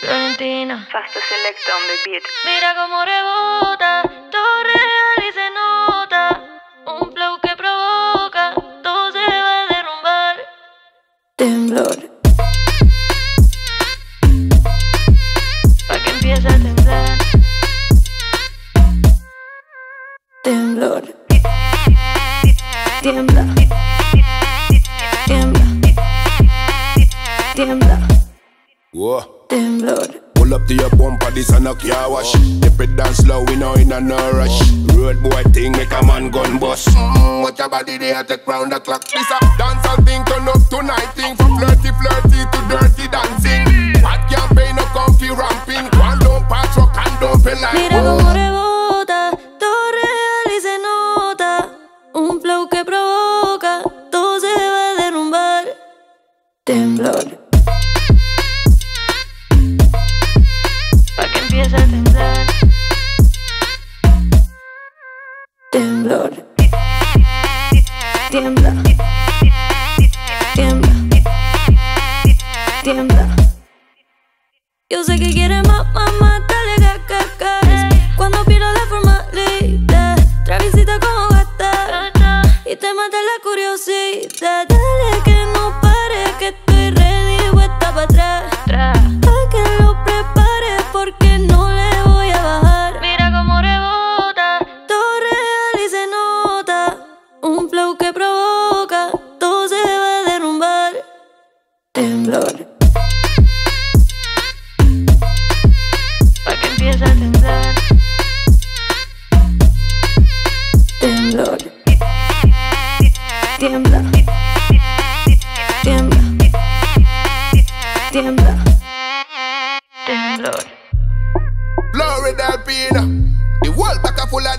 Florentina. Faster select on the beat. Mira cómo rebota, todo real y se nota. Un flow que provoca, todo se va a derrumbar. Temblor. Pa' que empiece a temblar. Temblor. Tiembla. Tiembla. Whoa. Temblor. Pull up to your bumper, this a no car wash. Dip it down slow, we know in a no rush. Road boy thing make a man gun bust. Mm, watch your body there, take round the clock. This a dance and thing turn up tonight thing from flirty flirty to dirty dancing. Hot campaign no comfy ramping. One don't pass rock and don't pay like. Mira cómo rebota, todo real y se nota. Un flow que provoca, todo se va a derrumbar. Temblor. Temblor. Tiembla. Tiembla. Tiembla. Yo sé que quieres más, mamá, dale caca, Cuando pierdo la formalidad, travisita como gata Y te mata la curiosidad Dale que no pare, que estoy ready, vuelta para atrás Un flow que provoca, todo se va a derrumbar. Temblor. Pa' que empiece a temblar. Temblor. Tiembla. Tiembla. Tiembla. Temblor. Florida Alpina. The world back a full of